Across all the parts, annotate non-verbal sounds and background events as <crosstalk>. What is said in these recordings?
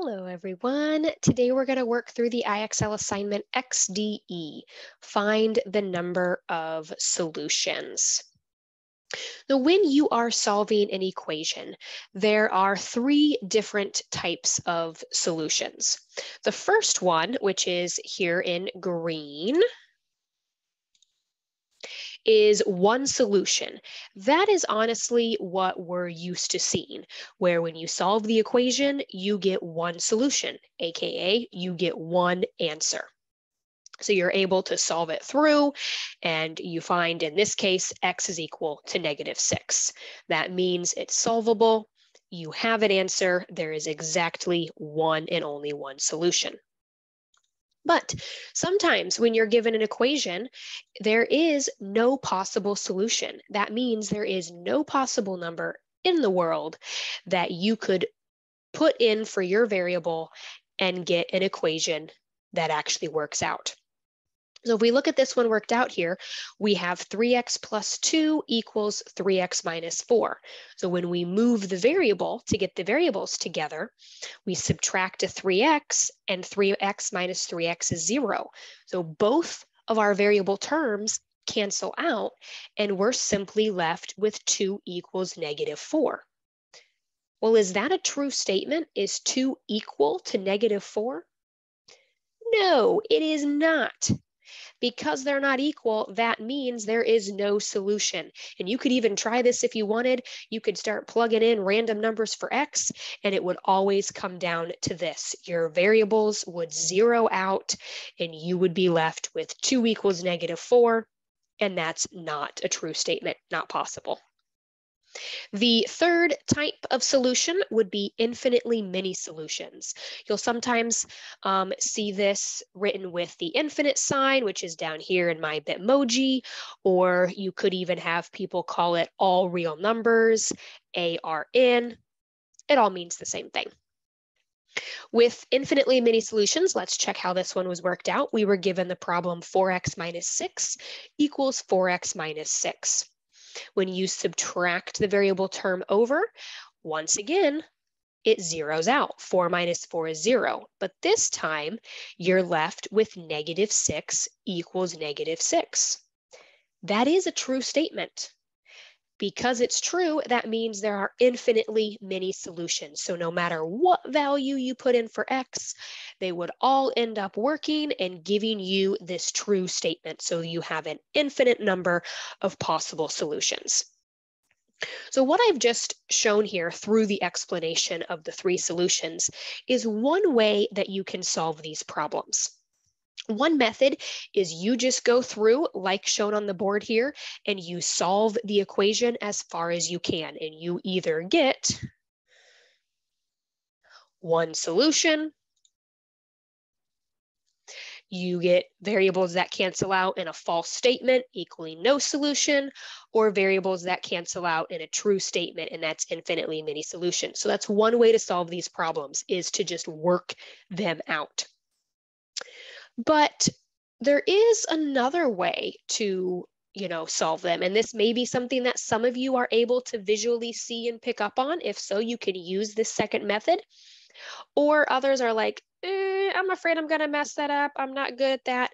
Hello everyone. Today we're going to work through the IXL assignment XDE, find the number of solutions. Now, when you are solving an equation, there are three different types of solutions. The first one, which is here in green, is one solution. That is honestly what we're used to seeing, where when you solve the equation, you get one solution, AKA you get one answer. So you're able to solve it through and you find in this case, x is equal to negative six. That means it's solvable. You have an answer. There is exactly one and only one solution. But sometimes when you're given an equation, there is no possible solution. That means there is no possible number in the world that you could put in for your variable and get an equation that actually works out. So if we look at this one worked out here, we have 3x plus 2 equals 3x minus 4. So when we move the variable to get the variables together, we subtract a 3x and 3x minus 3x is 0. So both of our variable terms cancel out and we're simply left with 2 equals negative 4. Well, is that a true statement? Is 2 equal to negative 4? No, it is not. Because they're not equal, that means there is no solution. And you could even try this if you wanted. You could start plugging in random numbers for x, and it would always come down to this. Your variables would zero out, and you would be left with 2 equals negative 4, and that's not a true statement, not possible. The third type of solution would be infinitely many solutions. You'll sometimes um, see this written with the infinite sign, which is down here in my Bitmoji, or you could even have people call it all real numbers, ARN. It all means the same thing. With infinitely many solutions, let's check how this one was worked out. We were given the problem 4x minus 6 equals 4x minus 6. When you subtract the variable term over, once again, it zeroes out. 4 minus 4 is 0. But this time, you're left with negative 6 equals negative 6. That is a true statement. Because it's true, that means there are infinitely many solutions. So no matter what value you put in for x, they would all end up working and giving you this true statement. So you have an infinite number of possible solutions. So what I've just shown here through the explanation of the three solutions is one way that you can solve these problems. One method is you just go through, like shown on the board here, and you solve the equation as far as you can. And you either get one solution, you get variables that cancel out in a false statement equaling no solution, or variables that cancel out in a true statement, and that's infinitely many solutions. So that's one way to solve these problems is to just work them out. But there is another way to you know solve them and this may be something that some of you are able to visually see and pick up on. If so you can use this second method. Or others are like eh, i'm afraid i'm going to mess that up. I'm not good at that.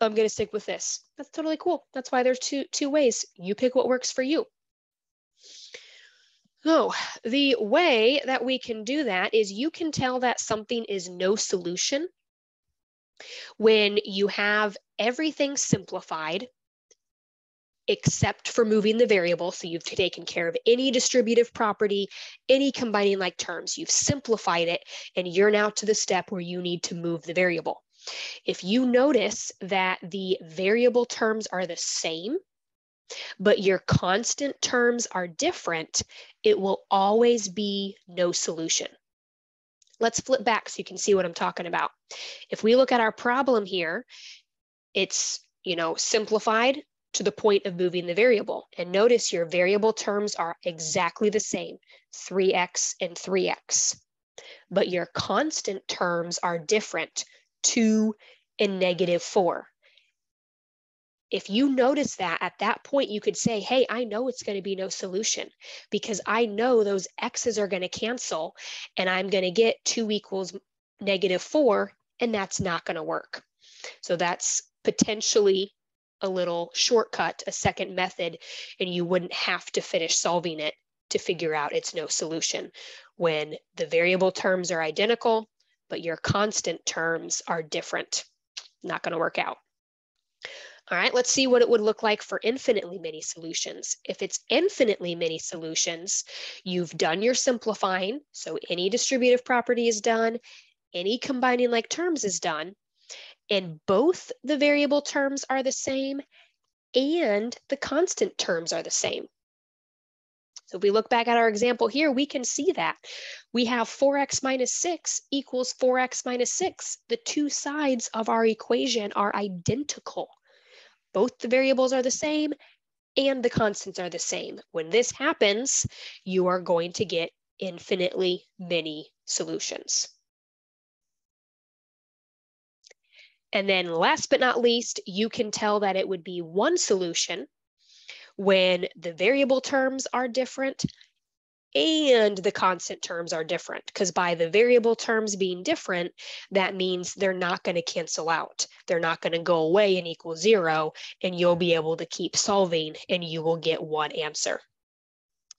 I'm going to stick with this. That's totally cool. That's why there's two two ways. You pick what works for you. So the way that we can do that is you can tell that something is no solution when you have everything simplified except for moving the variable. So you've taken care of any distributive property, any combining like terms. You've simplified it, and you're now to the step where you need to move the variable. If you notice that the variable terms are the same, but your constant terms are different, it will always be no solution. Let's flip back so you can see what I'm talking about. If we look at our problem here, it's, you know, simplified to the point of moving the variable. And notice your variable terms are exactly the same, 3x and 3x. But your constant terms are different, 2 and negative 4. If you notice that at that point, you could say, hey, I know it's going to be no solution because I know those x's are going to cancel and I'm going to get 2 equals negative 4, and that's not going to work. So that's potentially a little shortcut, a second method, and you wouldn't have to finish solving it to figure out it's no solution. When the variable terms are identical, but your constant terms are different, not going to work out. All right, let's see what it would look like for infinitely many solutions. If it's infinitely many solutions, you've done your simplifying. So any distributive property is done, any combining like terms is done, and both the variable terms are the same and the constant terms are the same. So if we look back at our example here, we can see that. We have 4x minus 6 equals 4x minus 6. The two sides of our equation are identical. Both the variables are the same and the constants are the same. When this happens, you are going to get infinitely many solutions. And then last but not least, you can tell that it would be one solution when the variable terms are different and the constant terms are different because by the variable terms being different, that means they're not going to cancel out. They're not going to go away and equal zero, and you'll be able to keep solving and you will get one answer.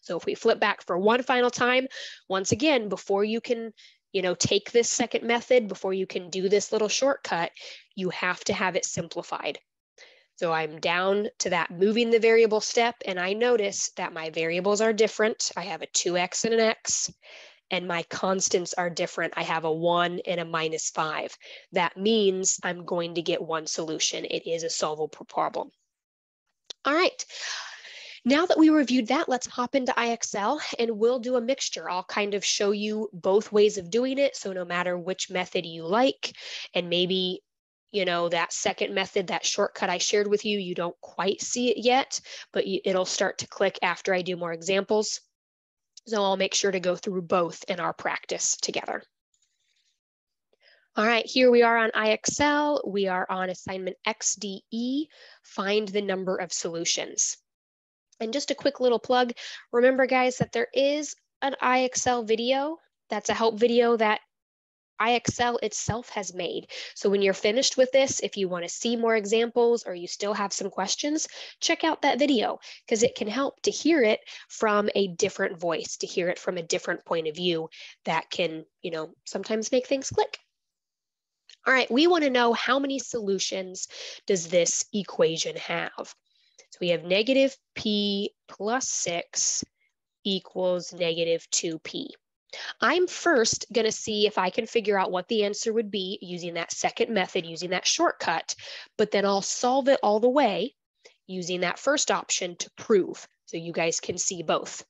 So if we flip back for one final time, once again, before you can you know, take this second method, before you can do this little shortcut, you have to have it simplified. So I'm down to that moving the variable step and I notice that my variables are different. I have a 2x and an x and my constants are different. I have a 1 and a minus 5. That means I'm going to get one solution. It is a solvable problem. All right. Now that we reviewed that, let's hop into IXL and we'll do a mixture. I'll kind of show you both ways of doing it. So no matter which method you like, and maybe you know, that second method, that shortcut I shared with you, you don't quite see it yet, but it'll start to click after I do more examples. So I'll make sure to go through both in our practice together. All right, here we are on IXL. We are on assignment XDE, find the number of solutions. And just a quick little plug, remember guys that there is an IXL video that's a help video that IXL itself has made. So when you're finished with this, if you want to see more examples or you still have some questions, check out that video because it can help to hear it from a different voice, to hear it from a different point of view that can, you know, sometimes make things click. All right, we want to know how many solutions does this equation have? So we have negative p plus 6 equals negative 2p. I'm first going to see if I can figure out what the answer would be using that second method, using that shortcut, but then I'll solve it all the way using that first option to prove. So you guys can see both.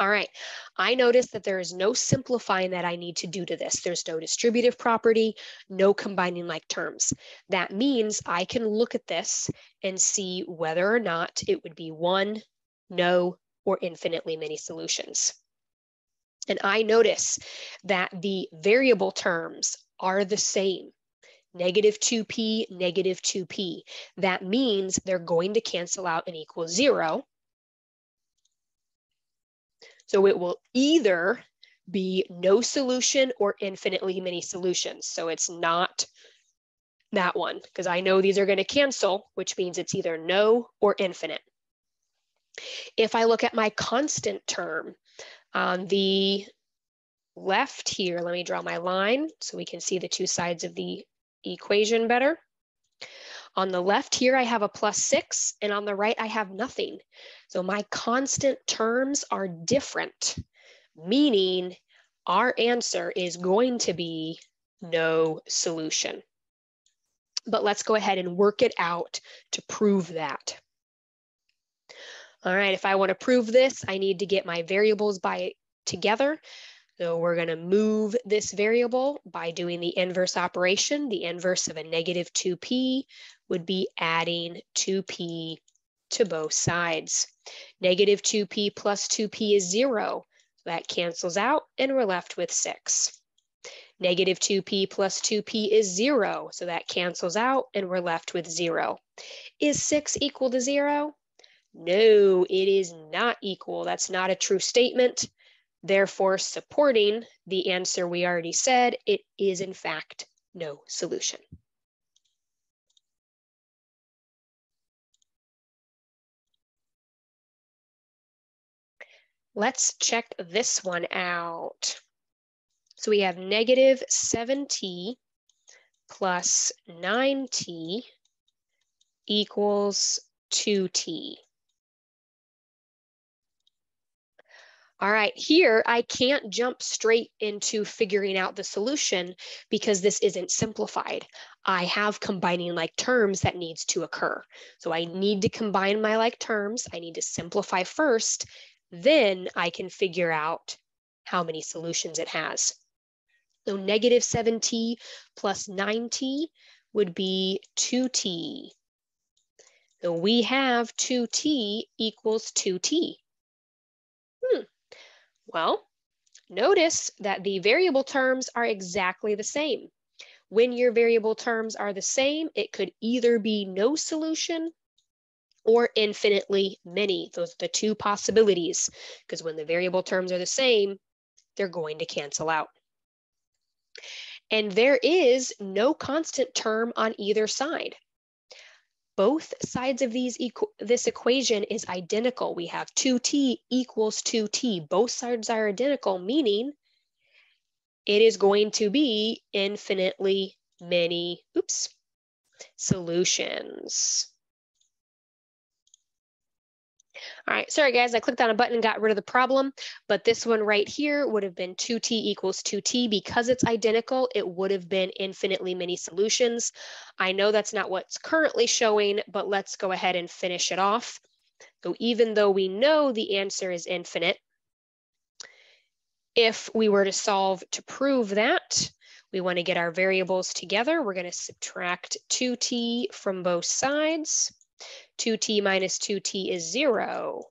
All right, I notice that there is no simplifying that I need to do to this. There's no distributive property, no combining like terms. That means I can look at this and see whether or not it would be one, no, or infinitely many solutions. And I notice that the variable terms are the same. Negative 2p, negative 2p. That means they're going to cancel out and equal zero. So it will either be no solution or infinitely many solutions. So it's not that one because I know these are going to cancel, which means it's either no or infinite. If I look at my constant term, on the left here, let me draw my line so we can see the two sides of the equation better. On the left here, I have a plus six, and on the right, I have nothing. So my constant terms are different, meaning our answer is going to be no solution. But let's go ahead and work it out to prove that. All right, if I want to prove this, I need to get my variables by together. So we're going to move this variable by doing the inverse operation. The inverse of a negative 2p would be adding 2p to both sides. Negative 2p plus 2p is 0. So that cancels out, and we're left with 6. Negative 2p plus 2p is 0. So that cancels out, and we're left with 0. Is 6 equal to 0? No, it is not equal. That's not a true statement. Therefore, supporting the answer we already said, it is in fact no solution. Let's check this one out. So we have negative 7t plus 9t equals 2t. All right, here I can't jump straight into figuring out the solution because this isn't simplified. I have combining like terms that needs to occur. So I need to combine my like terms. I need to simplify first, then I can figure out how many solutions it has. So negative 7t plus 9t would be 2t. So we have 2t equals 2t. Well, notice that the variable terms are exactly the same. When your variable terms are the same, it could either be no solution or infinitely many. Those are the two possibilities, because when the variable terms are the same, they're going to cancel out. And there is no constant term on either side. Both sides of these this equation is identical. We have 2t equals 2t. Both sides are identical, meaning it is going to be infinitely many, oops, solutions. All right, sorry guys, I clicked on a button and got rid of the problem, but this one right here would have been 2t equals 2t. Because it's identical, it would have been infinitely many solutions. I know that's not what's currently showing, but let's go ahead and finish it off. So even though we know the answer is infinite, if we were to solve to prove that, we want to get our variables together. We're going to subtract 2t from both sides. 2t minus 2t is 0,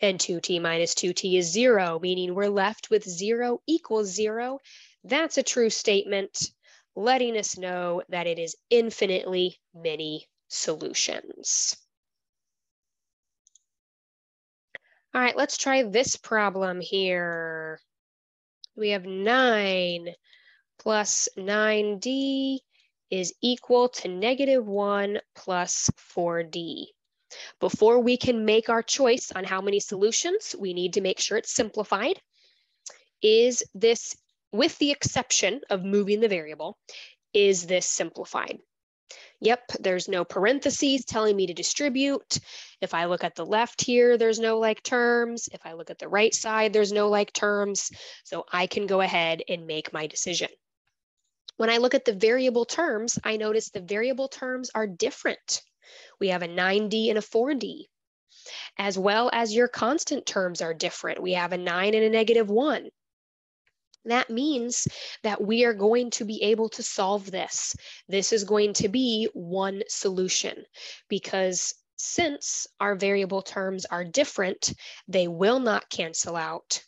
and 2t minus 2t is 0, meaning we're left with 0 equals 0. That's a true statement, letting us know that it is infinitely many solutions. All right, let's try this problem here. We have 9 plus 9d is equal to negative 1 plus 4d. Before we can make our choice on how many solutions, we need to make sure it's simplified. Is this, with the exception of moving the variable, is this simplified? Yep, there's no parentheses telling me to distribute. If I look at the left here, there's no like terms. If I look at the right side, there's no like terms. So I can go ahead and make my decision. When I look at the variable terms, I notice the variable terms are different. We have a 9D and a 4D, as well as your constant terms are different. We have a 9 and a negative 1. That means that we are going to be able to solve this. This is going to be one solution because since our variable terms are different, they will not cancel out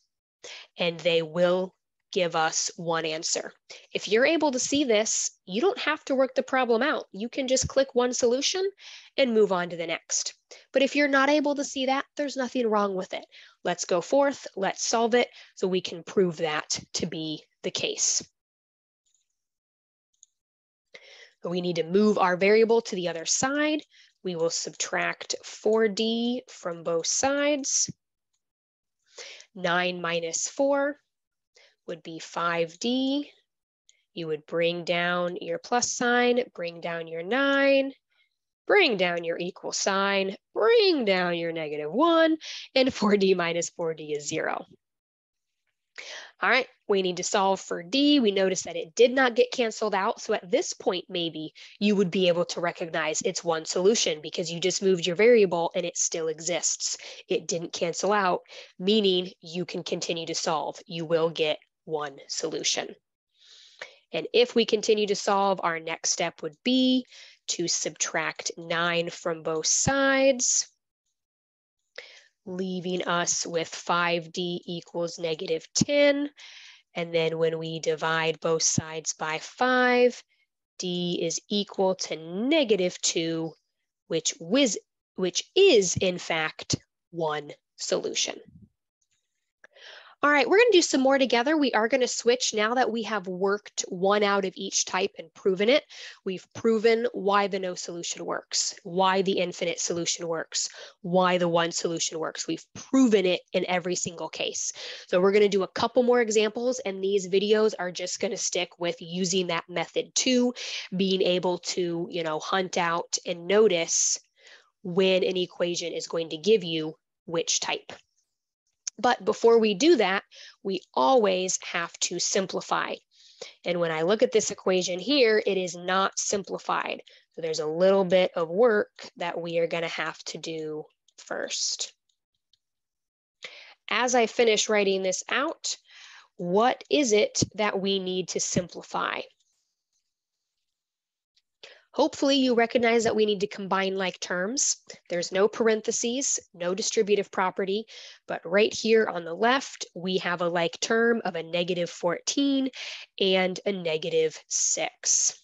and they will give us one answer. If you're able to see this, you don't have to work the problem out. You can just click one solution and move on to the next. But if you're not able to see that, there's nothing wrong with it. Let's go forth, let's solve it so we can prove that to be the case. We need to move our variable to the other side. We will subtract 4d from both sides. 9 minus 4 would be 5D. You would bring down your plus sign, bring down your 9, bring down your equal sign, bring down your negative 1, and <laughs> 4D minus 4D is 0. All right, we need to solve for D. We notice that it did not get canceled out. So at this point, maybe you would be able to recognize it's one solution because you just moved your variable and it still exists. It didn't cancel out, meaning you can continue to solve. You will get one solution. And if we continue to solve, our next step would be to subtract 9 from both sides, leaving us with 5d equals negative 10. And then when we divide both sides by 5, d is equal to negative 2 which, which is in fact one solution. All right, we're going to do some more together. We are going to switch now that we have worked one out of each type and proven it. We've proven why the no solution works, why the infinite solution works, why the one solution works. We've proven it in every single case. So we're going to do a couple more examples and these videos are just going to stick with using that method too, being able to, you know, hunt out and notice when an equation is going to give you which type. But before we do that, we always have to simplify. And when I look at this equation here, it is not simplified. So there's a little bit of work that we are gonna have to do first. As I finish writing this out, what is it that we need to simplify? Hopefully you recognize that we need to combine like terms. There's no parentheses, no distributive property, but right here on the left, we have a like term of a negative 14 and a negative 6.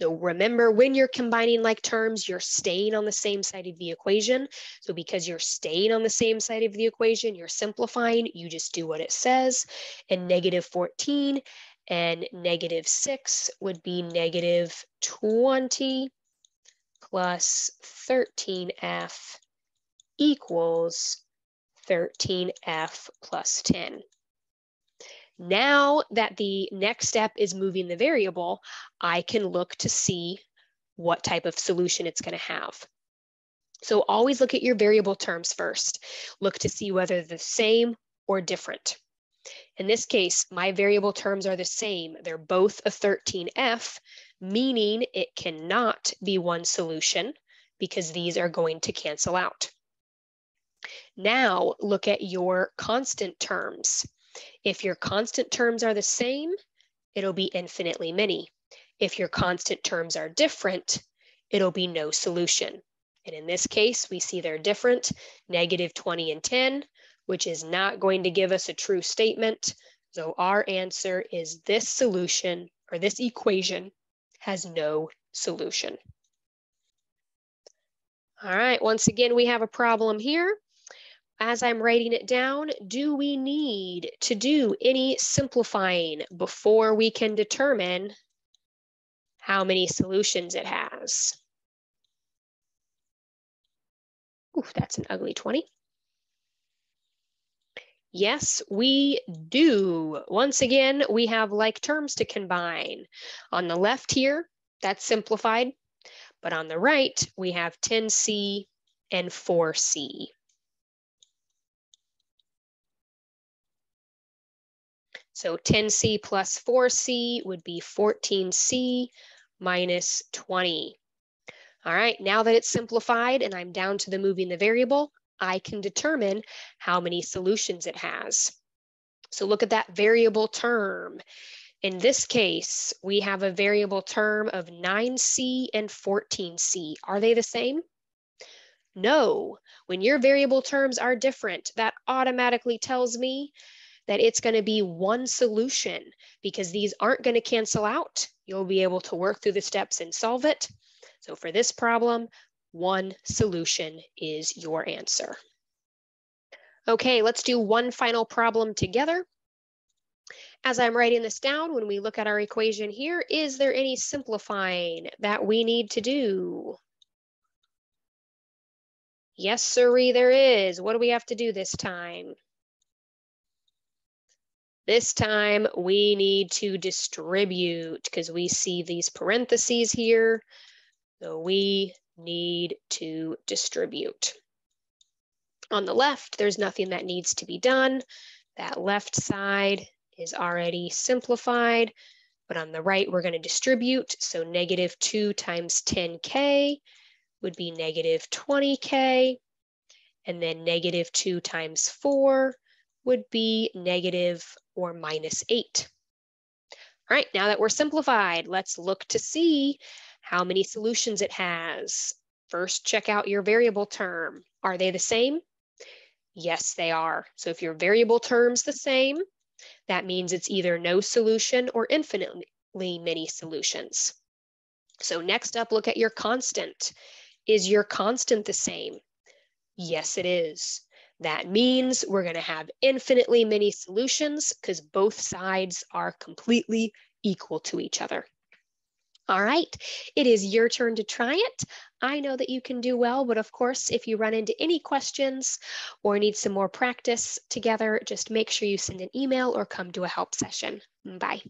So remember, when you're combining like terms, you're staying on the same side of the equation. So because you're staying on the same side of the equation, you're simplifying, you just do what it says. And negative 14 and negative 6 would be negative 20 plus 13f equals 13f plus 10. Now that the next step is moving the variable, I can look to see what type of solution it's going to have. So always look at your variable terms first. Look to see whether they're the same or different. In this case, my variable terms are the same. They're both a 13f, meaning it cannot be one solution because these are going to cancel out. Now look at your constant terms. If your constant terms are the same, it'll be infinitely many. If your constant terms are different, it'll be no solution. And in this case, we see they're different, negative 20 and 10, which is not going to give us a true statement. So our answer is this solution or this equation has no solution. All right, once again, we have a problem here. As I'm writing it down, do we need to do any simplifying before we can determine how many solutions it has? Oof, that's an ugly 20. Yes, we do. Once again, we have like terms to combine. On the left here, that's simplified, but on the right, we have 10C and 4C. So 10C plus 4C would be 14C minus 20. All right, now that it's simplified and I'm down to the moving the variable, I can determine how many solutions it has. So look at that variable term. In this case, we have a variable term of 9C and 14C. Are they the same? No. When your variable terms are different, that automatically tells me that it's going to be one solution because these aren't going to cancel out. You'll be able to work through the steps and solve it. So for this problem, one solution is your answer. Okay, let's do one final problem together. As I'm writing this down, when we look at our equation here, is there any simplifying that we need to do? Yes, sirree, there is. What do we have to do this time? This time we need to distribute because we see these parentheses here. So we need to distribute. On the left, there's nothing that needs to be done. That left side is already simplified, but on the right, we're gonna distribute. So negative two times 10K would be negative 20K, and then negative two times four would be negative or minus eight. All right, now that we're simplified, let's look to see how many solutions it has. First, check out your variable term. Are they the same? Yes, they are. So if your variable term's the same, that means it's either no solution or infinitely many solutions. So next up, look at your constant. Is your constant the same? Yes, it is. That means we're going to have infinitely many solutions because both sides are completely equal to each other. All right, it is your turn to try it. I know that you can do well, but of course, if you run into any questions or need some more practice together, just make sure you send an email or come to a help session. Bye.